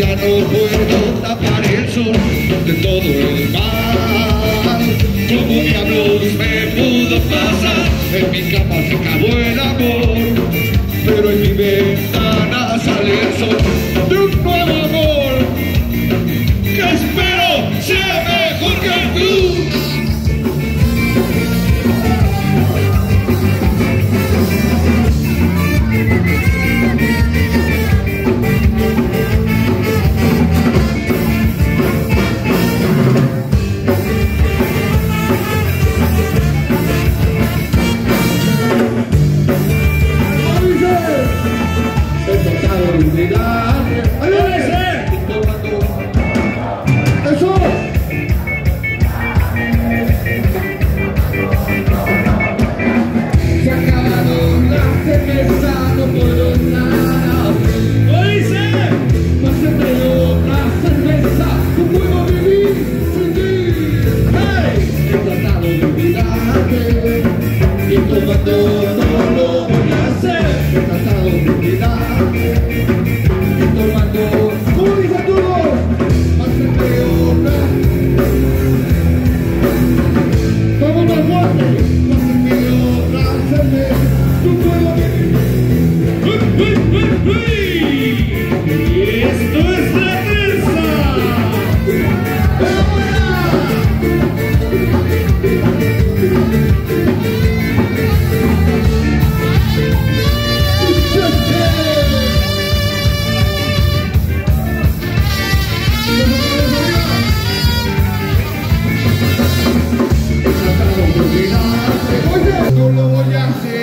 ya no puedo tapar el sol de todo el mal. Como diablos me pudo pasar, en mi cama se acabó el amor, pero en mi ventana sale el sol Felicidades. yo lo voy a hacer.